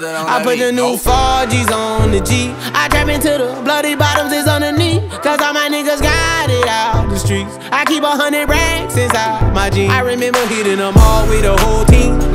I put the new Forgis on the G. I trap into the bloody bottoms is underneath. Cause all my niggas got it out the streets. I keep a hundred racks inside my jeans. I remember hitting them all with a whole.